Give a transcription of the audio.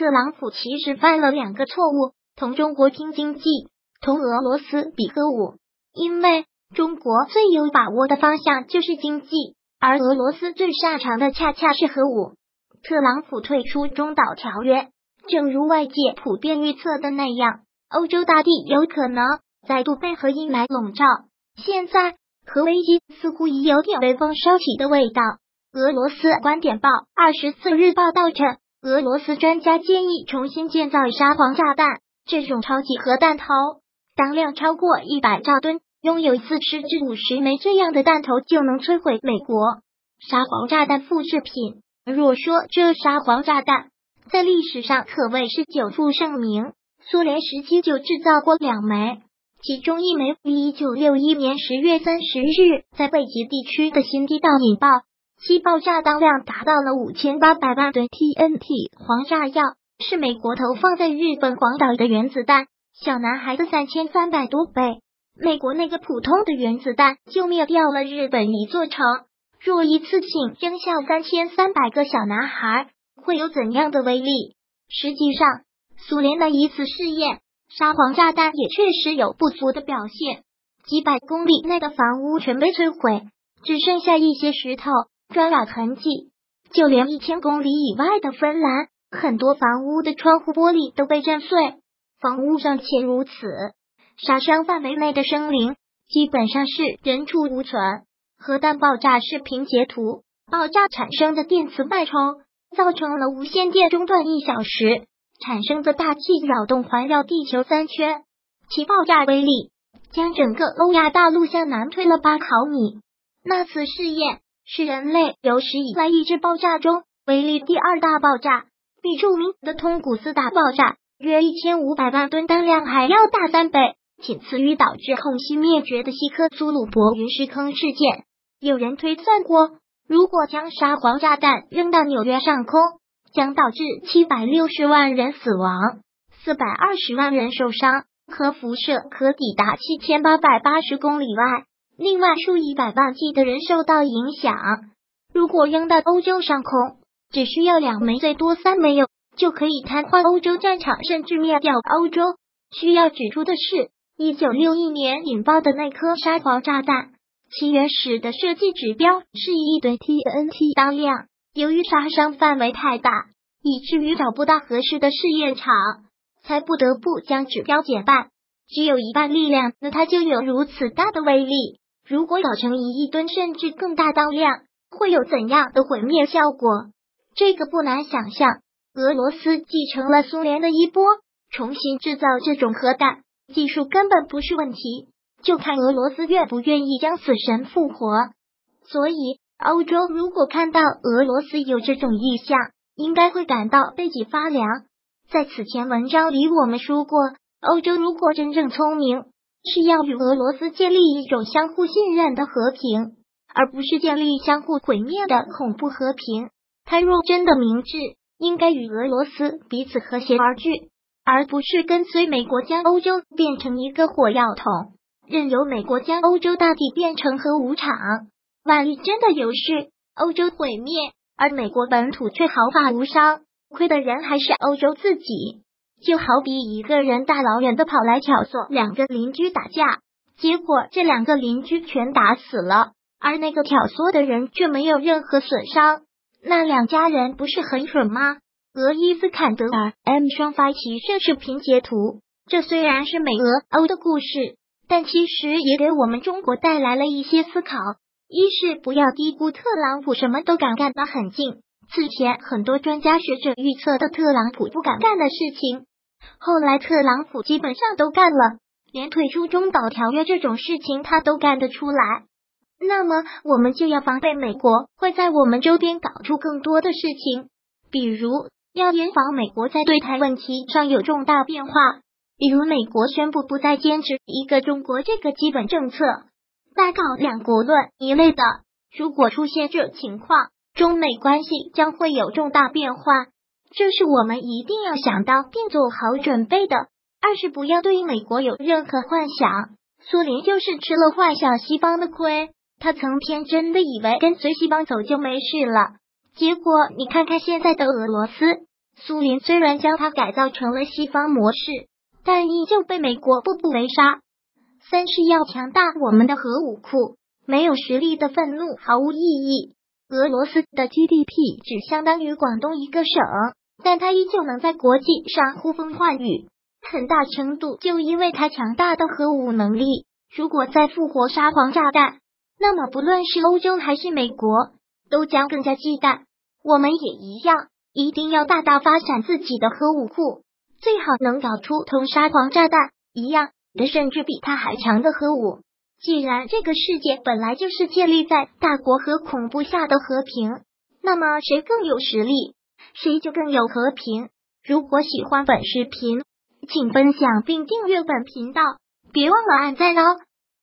特朗普其实犯了两个错误：同中国拼经济，同俄罗斯比核武。因为中国最有把握的方向就是经济，而俄罗斯最擅长的恰恰是核武。特朗普退出中导条约，正如外界普遍预测的那样，欧洲大地有可能再度被核阴霾笼罩。现在核危机似乎已有点微风烧起的味道。俄罗斯观点报二十四日报道称，俄罗斯专家建议重新建造沙皇炸弹，这种超级核弹头当量超过一百兆吨，拥有四十至五十枚这样的弹头就能摧毁美国。沙皇炸弹复制品。若说这沙皇炸弹在历史上可谓是久负盛名，苏联时期就制造过两枚，其中一枚于一九六一年十月三十日在北极地区的新地道引爆，其爆炸当量达到了五千八百万吨 TNT 黄炸药，是美国投放在日本广岛的原子弹小男孩的三千三百多倍。美国那个普通的原子弹就灭掉了日本一座城。若一次性扔下三千三百个小男孩，会有怎样的威力？实际上，苏联的一次试验沙皇炸弹也确实有不足的表现。几百公里内的房屋全被摧毁，只剩下一些石头、砖瓦痕迹。就连一千公里以外的芬兰，很多房屋的窗户玻璃都被震碎。房屋尚且如此，杀伤范围内的生灵基本上是人畜无存。核弹爆炸视频截图，爆炸产生的电磁脉冲造成了无线电中断一小时，产生的大气扰动环绕地球三圈，其爆炸威力将整个欧亚大陆向南推了八毫米。那次试验是人类有史以来已知爆炸中威力第二大爆炸，比著名的通古斯大爆炸约一千五百万吨当量还要大三倍，仅次于导致空袭灭绝的西科苏鲁伯陨石坑事件。有人推算过，如果将沙皇炸弹扔到纽约上空，将导致七百六十万人死亡，四百二十万人受伤，核辐射可抵达七千八百八十公里外，另外数以百万计的人受到影响。如果扔到欧洲上空，只需要两枚，最多三枚，有就可以瘫痪欧洲战场，甚至灭掉欧洲。需要指出的是，一九六一年引爆的那颗沙皇炸弹。其原始的设计指标是一吨 TNT 当量，由于杀伤范围太大，以至于找不到合适的试验场，才不得不将指标减半，只有一半力量，那它就有如此大的威力。如果搞成一亿吨甚至更大当量，会有怎样的毁灭效果？这个不难想象。俄罗斯继承了苏联的衣钵，重新制造这种核弹技术根本不是问题。就看俄罗斯愿不愿意将死神复活。所以，欧洲如果看到俄罗斯有这种意向，应该会感到背脊发凉。在此前文章里，我们说过，欧洲如果真正聪明，是要与俄罗斯建立一种相互信任的和平，而不是建立相互毁灭的恐怖和平。他若真的明智，应该与俄罗斯彼此和谐而聚，而不是跟随美国将欧洲变成一个火药桶。任由美国将欧洲大地变成核武场，万一真的有事，欧洲毁灭，而美国本土却毫发无伤，亏的人还是欧洲自己。就好比一个人大老远的跑来挑唆两个邻居打架，结果这两个邻居全打死了，而那个挑唆的人却没有任何损伤，那两家人不是很蠢吗？俄伊斯坎德尔 M 双发骑士视频截图，这虽然是美俄欧的故事。但其实也给我们中国带来了一些思考：一是不要低估特朗普什么都敢干的狠劲。此前很多专家学者预测的特朗普不敢干的事情，后来特朗普基本上都干了，连退出中导条约这种事情他都干得出来。那么我们就要防备美国会在我们周边搞出更多的事情，比如要严防美国在对台问题上有重大变化。比如，美国宣布不再坚持一个中国这个基本政策，大搞两国论一类的。如果出现这情况，中美关系将会有重大变化，这是我们一定要想到并做好准备的。二是不要对美国有任何幻想，苏联就是吃了幻想西方的亏，他曾天真的以为跟随西方走就没事了，结果你看看现在的俄罗斯。苏联虽然将它改造成了西方模式，但依旧被美国步步围杀。三是要强大我们的核武库，没有实力的愤怒毫无意义。俄罗斯的 GDP 只相当于广东一个省，但它依旧能在国际上呼风唤雨，很大程度就因为它强大的核武能力。如果再复活沙皇炸弹，那么不论是欧洲还是美国，都将更加忌惮。我们也一样，一定要大大发展自己的核武库，最好能搞出同沙皇炸弹一样的，甚至比它还强的核武。既然这个世界本来就是建立在大国和恐怖下的和平，那么谁更有实力，谁就更有和平。如果喜欢本视频，请分享并订阅本频道。别忘了按赞哦！